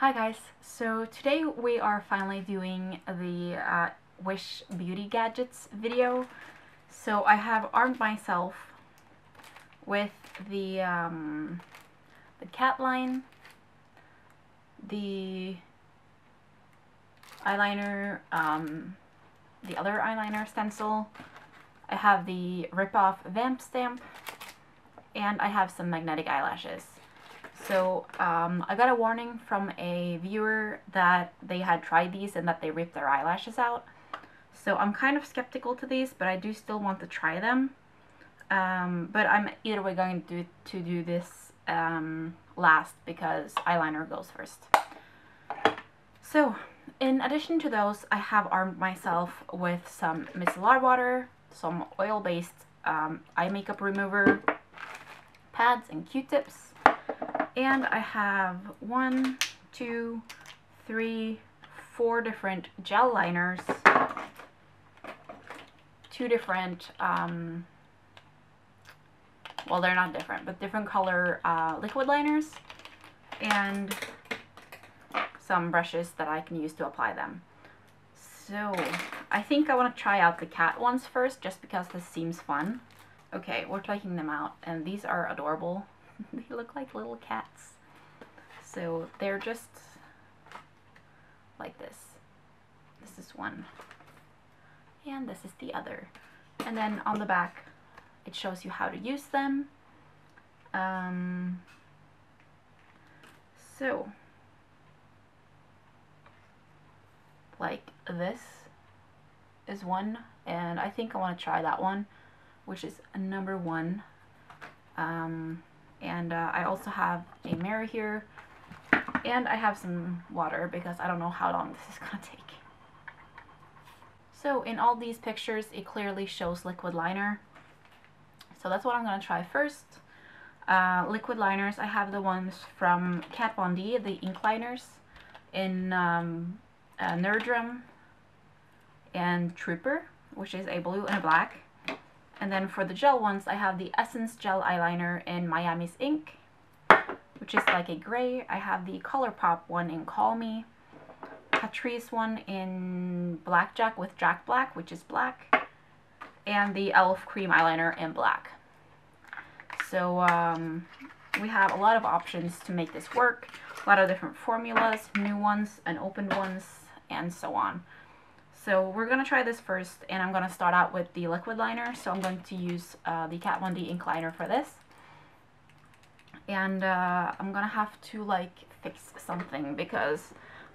Hi guys, so today we are finally doing the uh, Wish Beauty Gadgets video. So I have armed myself with the, um, the cat line, the eyeliner, um, the other eyeliner stencil, I have the rip-off vamp stamp, and I have some magnetic eyelashes. So um, I got a warning from a viewer that they had tried these and that they ripped their eyelashes out. So I'm kind of skeptical to these, but I do still want to try them. Um, but I'm either way going to do, to do this um, last because eyeliner goes first. So in addition to those, I have armed myself with some micellar water, some oil-based um, eye makeup remover, pads and q-tips, and I have one, two, three, four different gel liners, two different, um, well they're not different, but different color uh, liquid liners, and some brushes that I can use to apply them. So, I think I want to try out the cat ones first, just because this seems fun. Okay, we're taking them out, and these are adorable. they look like little cats. So they're just like this. This is one. And this is the other. And then on the back, it shows you how to use them. Um, so, like this is one, and I think I want to try that one, which is number one. Um, and uh, I also have a mirror here and I have some water because I don't know how long this is gonna take. So in all these pictures it clearly shows liquid liner so that's what I'm gonna try first. Uh, liquid liners, I have the ones from Kat Von D, the ink liners in um, uh, Nerdrum and Trooper, which is a blue and a black. And then for the gel ones, I have the Essence Gel Eyeliner in Miami's Ink, which is like a gray. I have the ColourPop one in Call Me, Catrice one in Blackjack with Jack Black, which is black, and the e.l.f. Cream Eyeliner in black. So um, we have a lot of options to make this work, a lot of different formulas, new ones, and unopened ones, and so on. So we're going to try this first, and I'm going to start out with the liquid liner. So I'm going to use uh, the Kat Von D ink liner for this. And uh, I'm going to have to, like, fix something because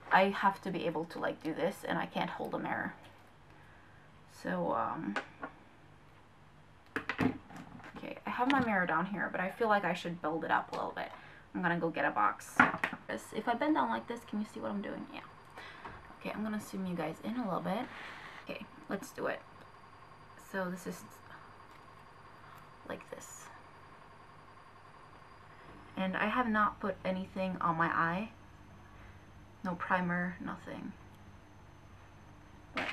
I have to be able to, like, do this, and I can't hold a mirror. So, um... Okay, I have my mirror down here, but I feel like I should build it up a little bit. I'm going to go get a box. If I bend down like this, can you see what I'm doing? Yeah. Okay, I'm gonna zoom you guys in a little bit. Okay, let's do it. So this is like this. And I have not put anything on my eye. No primer, nothing. But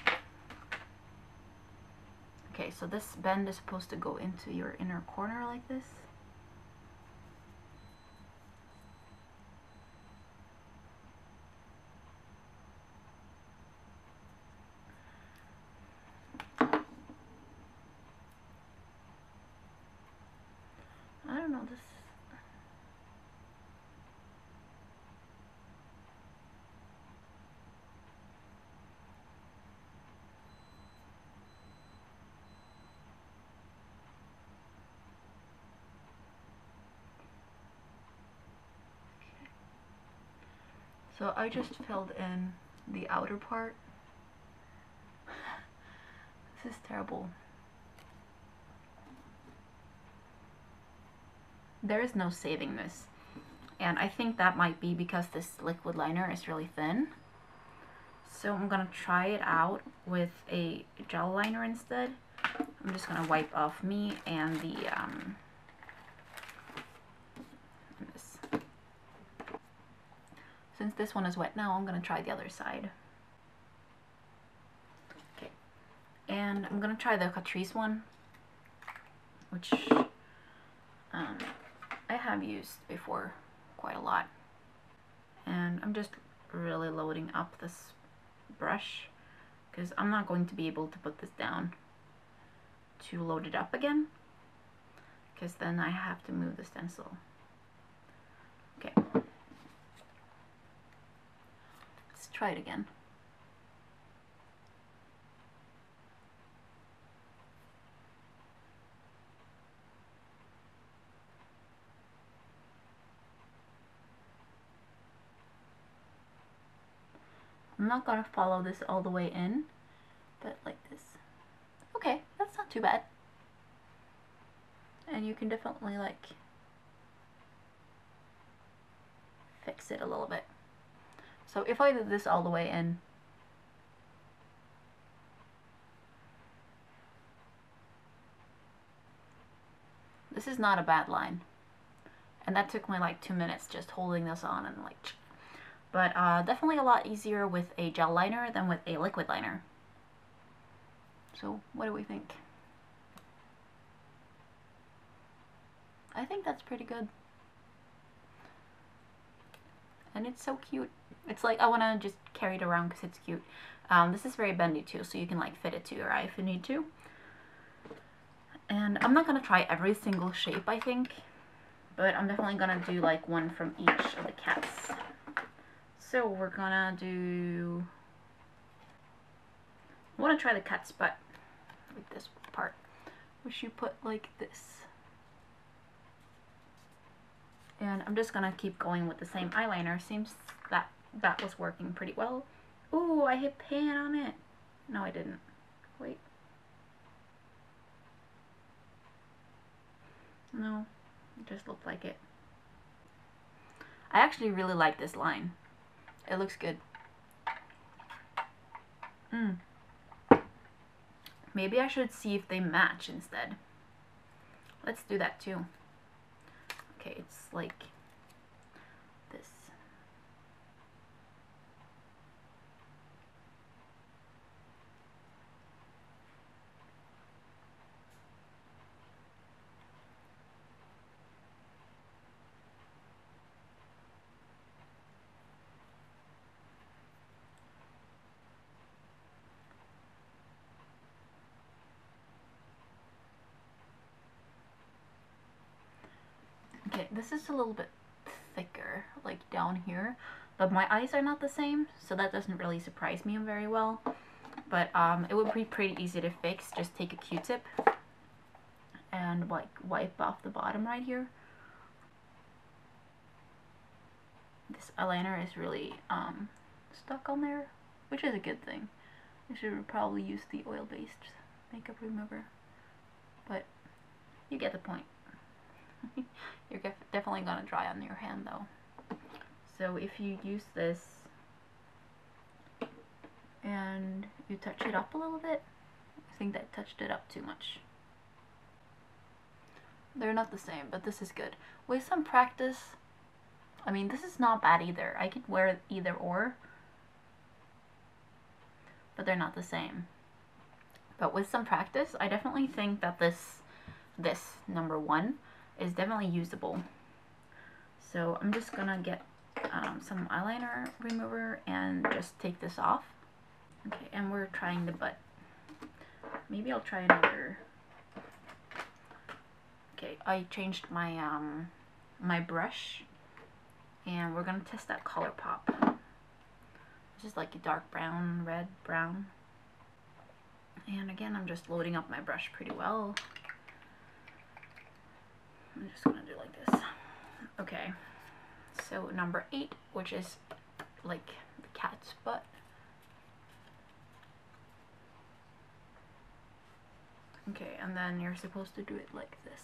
okay, so this bend is supposed to go into your inner corner like this. don't know this So I just filled in the outer part. this is terrible. there is no saving this. And I think that might be because this liquid liner is really thin. So I'm going to try it out with a gel liner instead. I'm just going to wipe off me and the um, this. Since this one is wet now, I'm going to try the other side. Okay. And I'm going to try the Catrice one, which um, I have used before quite a lot. And And I'm just really loading up this brush because I'm not going to be able to put this down to load it up again because then I have to move the stencil. Okay. Let's try it again. I'm not gonna follow this all the way in, but like this. Okay, that's not too bad. And you can definitely like fix it a little bit. So if I did this all the way in, this is not a bad line. And that took me like two minutes just holding this on and like but uh, definitely a lot easier with a gel liner than with a liquid liner. So what do we think? I think that's pretty good. And it's so cute. It's like, I want to just carry it around because it's cute. Um, this is very bendy too, so you can like fit it to your eye if you need to. And I'm not going to try every single shape, I think. But I'm definitely going to do like one from each of the cats. So we're gonna do, I wanna try the cat's butt, like this part, which you put like this. And I'm just gonna keep going with the same eyeliner. Seems that that was working pretty well. Ooh, I hit pan on it. No, I didn't. Wait. No, it just looked like it. I actually really like this line. It looks good. Mm. Maybe I should see if they match instead. Let's do that too. Okay, it's like A little bit thicker, like down here, but my eyes are not the same, so that doesn't really surprise me very well. But um, it would be pretty easy to fix. Just take a Q-tip and like wipe off the bottom right here. This eyeliner is really um, stuck on there, which is a good thing. I should probably use the oil-based makeup remover, but you get the point. You're definitely going to dry on your hand though. So if you use this and you touch it up a little bit, I think that touched it up too much. They're not the same, but this is good. With some practice, I mean, this is not bad either. I could wear either or, but they're not the same. But with some practice, I definitely think that this, this number one, is definitely usable. So I'm just gonna get um, some eyeliner remover and just take this off. Okay, and we're trying the butt. Maybe I'll try another. Okay, I changed my um my brush and we're gonna test that ColourPop. This is like a dark brown, red, brown. And again, I'm just loading up my brush pretty well. I'm just gonna do like this. Okay, so number eight, which is like the cat's butt. Okay, and then you're supposed to do it like this.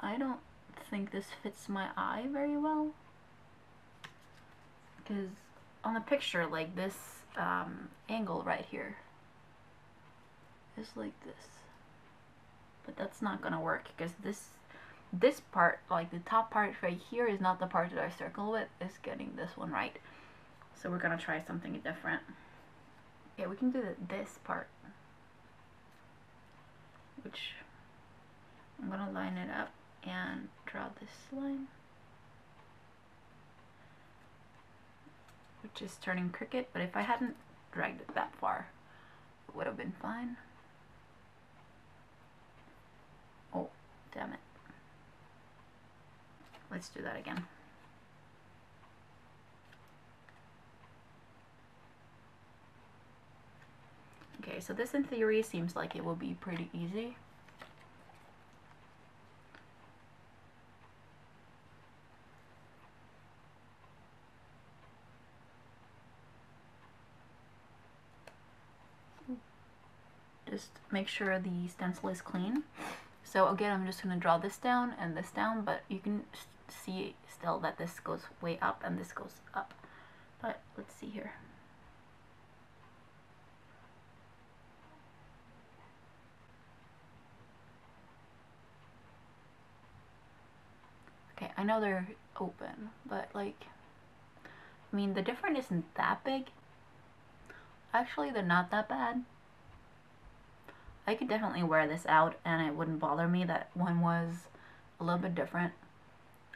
I don't think this fits my eye very well because on the picture like this um, angle right here is like this. But that's not gonna work because this this part, like the top part right here is not the part that I circle with, is getting this one right. So we're gonna try something different. Yeah, we can do this part. Which I'm gonna line it up and draw this line which is turning cricket but if I hadn't dragged it that far. It would have been fine. Oh damn it. Let's do that again. Okay, so this in theory seems like it will be pretty easy. Just make sure the stencil is clean. So again, I'm just going to draw this down and this down, but you can see still that this goes way up and this goes up. But let's see here. Okay, I know they're open, but like, I mean, the difference isn't that big. Actually, they're not that bad. I could definitely wear this out and it wouldn't bother me that one was a little bit different.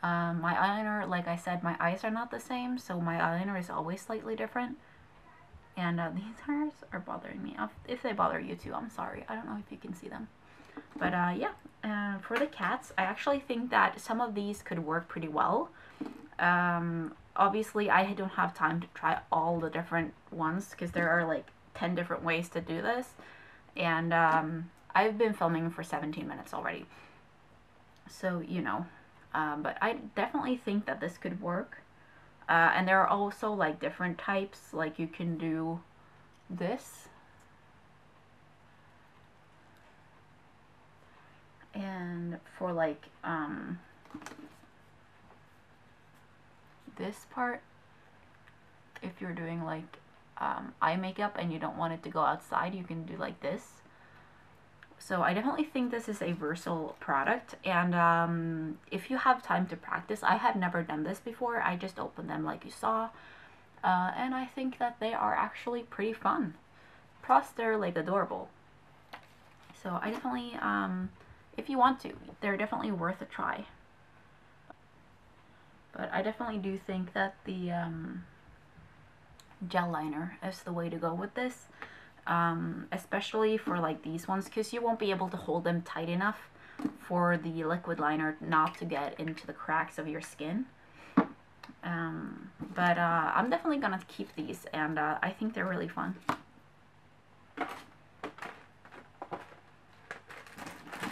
Um, my eyeliner, like I said, my eyes are not the same, so my eyeliner is always slightly different. And uh, these hairs are bothering me. If they bother you too, I'm sorry. I don't know if you can see them. But uh, yeah, uh, for the cats, I actually think that some of these could work pretty well. Um, obviously, I don't have time to try all the different ones because there are like 10 different ways to do this. And um, I've been filming for 17 minutes already. So, you know, um, but I definitely think that this could work. Uh, and there are also like different types, like you can do this and for like um, this part if you're doing like um, eye makeup and you don't want it to go outside you can do like this so I definitely think this is a versatile product and um, if you have time to practice I have never done this before I just opened them like you saw uh, and I think that they are actually pretty fun plus they're like adorable so I definitely um, if you want to. They're definitely worth a try. But I definitely do think that the um, gel liner is the way to go with this. Um, especially for like these ones because you won't be able to hold them tight enough for the liquid liner not to get into the cracks of your skin. Um, but uh, I'm definitely gonna keep these and uh, I think they're really fun.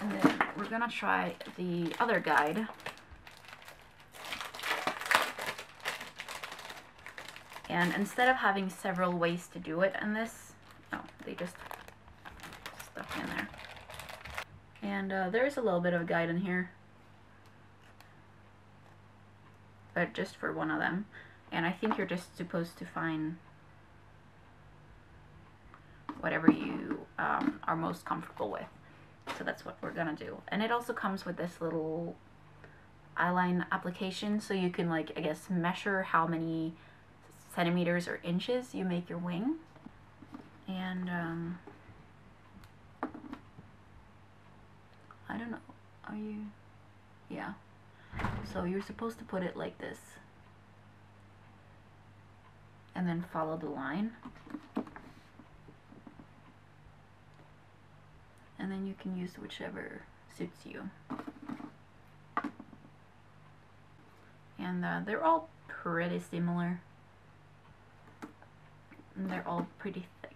And then we're to try the other guide. And instead of having several ways to do it in this, oh, they just stuck in there. And uh, there's a little bit of a guide in here. But just for one of them. And I think you're just supposed to find whatever you um, are most comfortable with. So that's what we're gonna do. And it also comes with this little eyeline application so you can like, I guess, measure how many centimeters or inches you make your wing. And um, I don't know, are you, yeah. So you're supposed to put it like this and then follow the line. and then you can use whichever suits you. And uh, they're all pretty similar. And they're all pretty thick.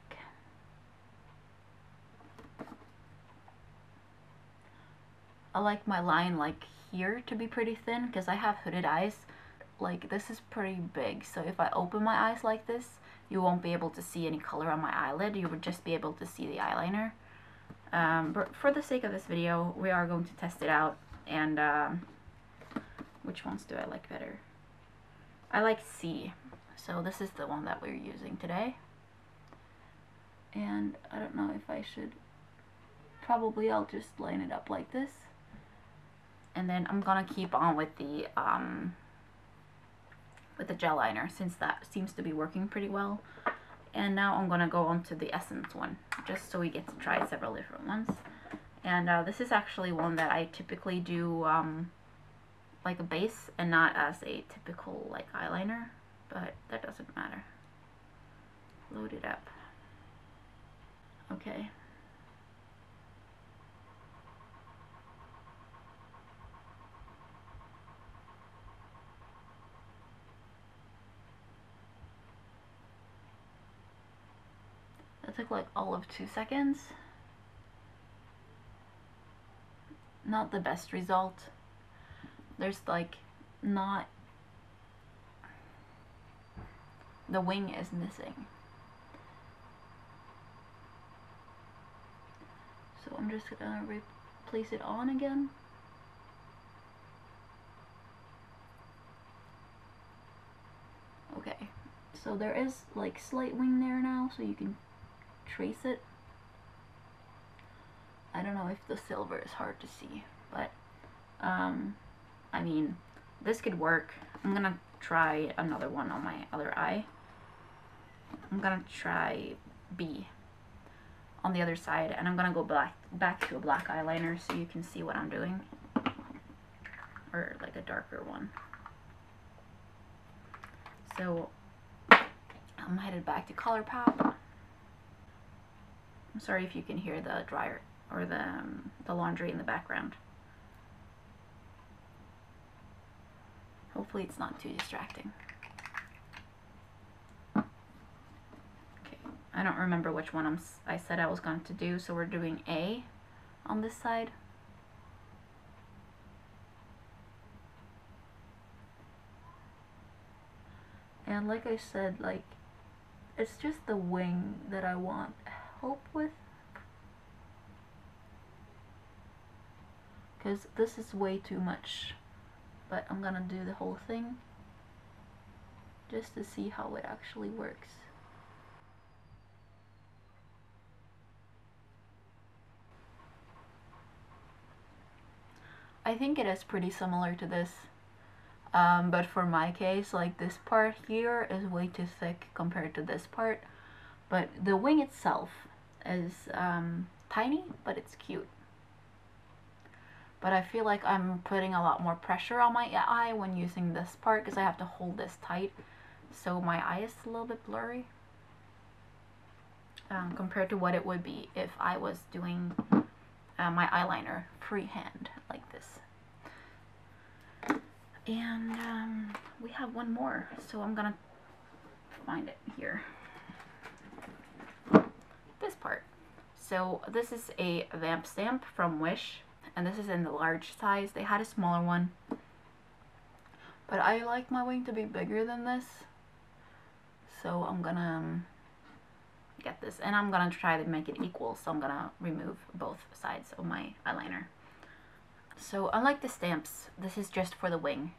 I like my line like here to be pretty thin because I have hooded eyes. Like this is pretty big so if I open my eyes like this you won't be able to see any color on my eyelid. You would just be able to see the eyeliner. Um, but for the sake of this video, we are going to test it out. And um, which ones do I like better? I like C. So this is the one that we're using today. And I don't know if I should... Probably I'll just line it up like this. And then I'm gonna keep on with the um, with the gel liner since that seems to be working pretty well. And now I'm gonna go on to the Essence one, just so we get to try several different ones. And uh, this is actually one that I typically do um, like a base and not as a typical like eyeliner, but that doesn't matter. Load it up. Okay. That took like all of two seconds. Not the best result. There's like not the wing is missing. So I'm just gonna replace it on again. Okay, so there is like slight wing there now, so you can trace it. I don't know if the silver is hard to see, but um, I mean, this could work. I'm gonna try another one on my other eye. I'm gonna try B on the other side, and I'm gonna go black back to a black eyeliner so you can see what I'm doing, or like a darker one. So I'm headed back to ColourPop. I'm sorry if you can hear the dryer or the, um, the laundry in the background. Hopefully it's not too distracting. Okay, I don't remember which one I'm, I said I was going to do, so we're doing A on this side. And like I said, like, it's just the wing that I want help with. Because this is way too much. But I'm gonna do the whole thing. Just to see how it actually works. I think it is pretty similar to this. Um, but for my case, like this part here is way too thick compared to this part. But the wing itself is um, tiny, but it's cute. But I feel like I'm putting a lot more pressure on my eye when using this part because I have to hold this tight. So my eye is a little bit blurry. Um, compared to what it would be if I was doing uh, my eyeliner freehand like this. And um, we have one more, so I'm gonna find it here. This part. So this is a vamp stamp from Wish, and this is in the large size. They had a smaller one, but I like my wing to be bigger than this, so I'm gonna um, get this, and I'm gonna try to make it equal, so I'm gonna remove both sides of my eyeliner. So unlike the stamps, this is just for the wing.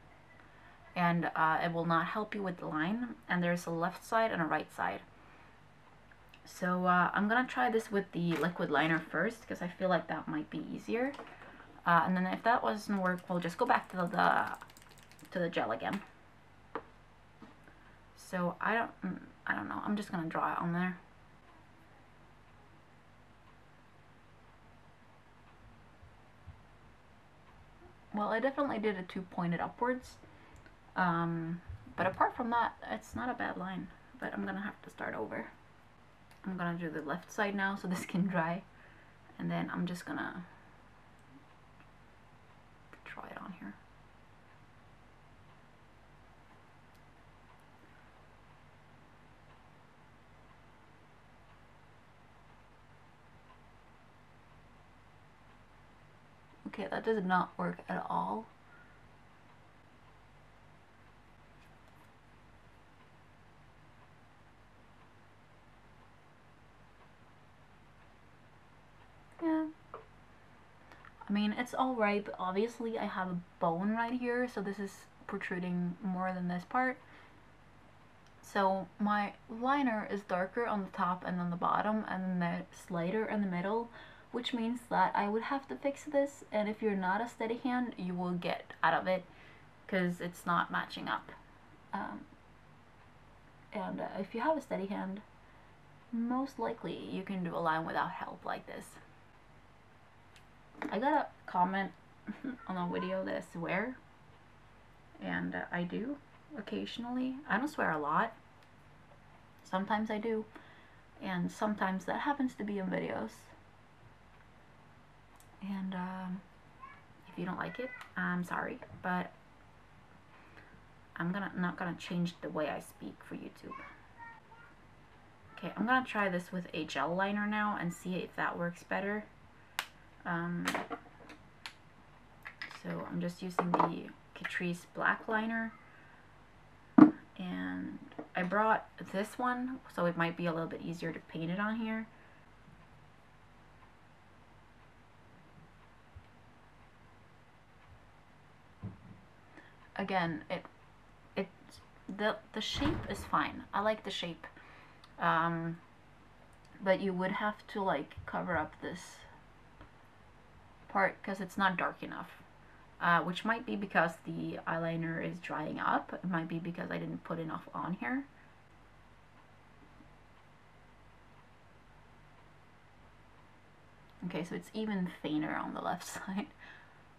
And uh, it will not help you with the line. And there's a left side and a right side. So uh, I'm going to try this with the liquid liner first because I feel like that might be easier. Uh, and then if that doesn't work, we'll just go back to the, the to the gel again. So I don't, mm, I don't know. I'm just going to draw it on there. Well, I definitely did it two pointed upwards. Um, but apart from that, it's not a bad line. But I'm going to have to start over. I'm going to do the left side now so this can dry. And then I'm just going to try it on here. Okay, that does not work at all. Yeah. I mean, it's alright, but obviously I have a bone right here, so this is protruding more than this part. So my liner is darker on the top and on the bottom, and then it's lighter in the middle which means that I would have to fix this and if you're not a steady hand you will get out of it because it's not matching up um, and uh, if you have a steady hand most likely you can do a line without help like this I got a comment on a video that I swear, and uh, I do occasionally. I don't swear a lot. Sometimes I do, and sometimes that happens to be in videos. And um, if you don't like it, I'm sorry, but I'm gonna not gonna change the way I speak for YouTube. Okay, I'm gonna try this with a gel liner now and see if that works better. Um, so I'm just using the Catrice black liner and I brought this one so it might be a little bit easier to paint it on here. Again, it it the the shape is fine. I like the shape. Um, but you would have to like cover up this part because it's not dark enough. Uh, which might be because the eyeliner is drying up. It might be because I didn't put enough on here. Okay, so it's even fainter on the left side.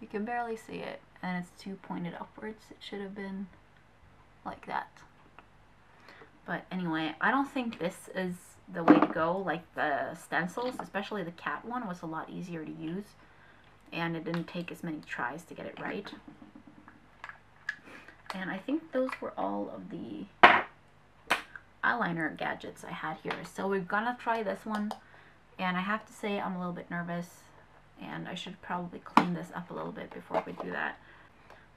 You can barely see it, and it's too pointed upwards. It should have been like that. But anyway, I don't think this is the way to go. Like the stencils, especially the cat one, was a lot easier to use and it didn't take as many tries to get it right. And I think those were all of the eyeliner gadgets I had here. So we're gonna try this one, and I have to say I'm a little bit nervous, and I should probably clean this up a little bit before we do that.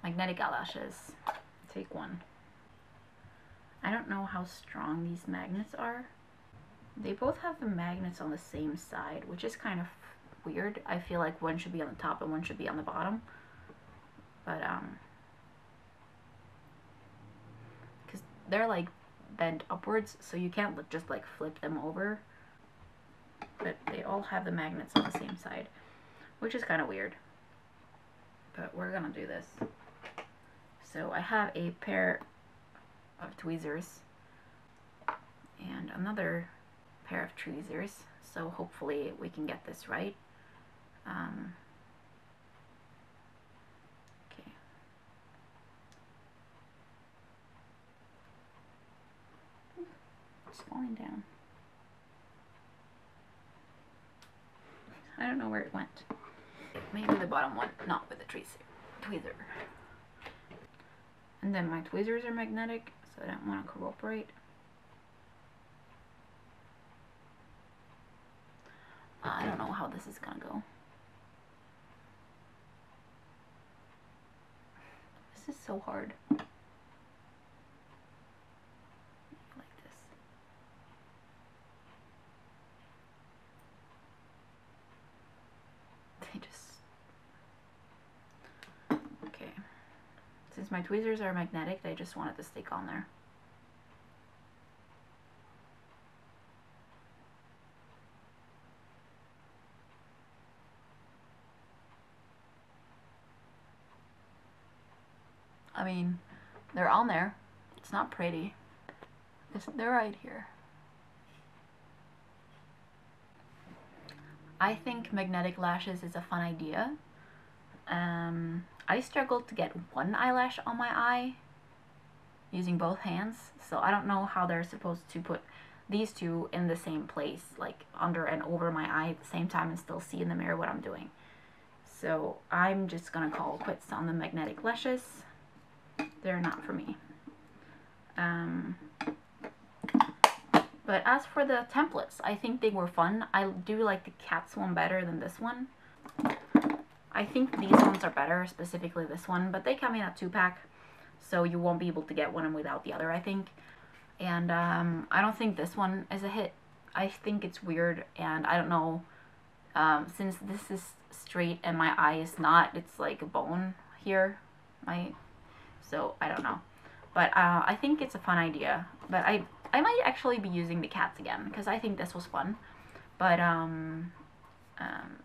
Magnetic eyelashes, take one. I don't know how strong these magnets are. They both have the magnets on the same side, which is kind of weird. I feel like one should be on the top and one should be on the bottom. But, um, because they're like bent upwards, so you can't just like flip them over. But they all have the magnets on the same side, which is kind of weird. But we're gonna do this. So I have a pair of tweezers and another pair of tweezers so hopefully we can get this right. Um, okay. It's falling down. I don't know where it went. Maybe the bottom one, not with the tweezer. And then my tweezers are magnetic, so I don't want to cooperate. I don't know how this is gonna go. This is so hard. Like this. They just... Okay. Since my tweezers are magnetic, they just wanted to stick on there. I mean, they're on there. It's not pretty. It's, they're right here. I think magnetic lashes is a fun idea. I struggled to get one eyelash on my eye using both hands, so I don't know how they're supposed to put these two in the same place, like under and over my eye at the same time and still see in the mirror what I'm doing. So I'm just gonna call quits on the magnetic lashes they're not for me. Um, but as for the templates, I think they were fun. I do like the cats one better than this one. I think these ones are better, specifically this one, but they come in a two-pack, so you won't be able to get one without the other, I think. And um, I don't think this one is a hit. I think it's weird, and I don't know, um, since this is straight and my eye is not, it's like a bone here. My so I don't know. But uh, I think it's a fun idea. But I, I might actually be using the cats again because I think this was fun. But, um, um,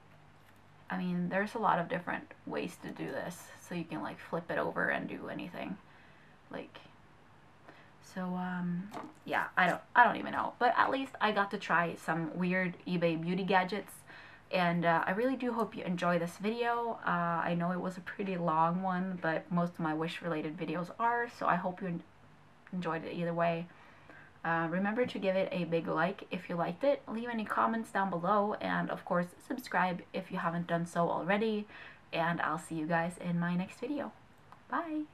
I mean, there's a lot of different ways to do this. So you can like flip it over and do anything. Like, so, um, yeah, I don't, I don't even know. But at least I got to try some weird eBay beauty gadgets And uh, I really do hope you enjoy this video. Uh, I know it was a pretty long one, but most of my wish related videos are, so I hope you enjoyed it either way. Uh, remember to give it a big like if you liked it, leave any comments down below, and of course subscribe if you haven't done so already, and I'll see you guys in my next video. Bye!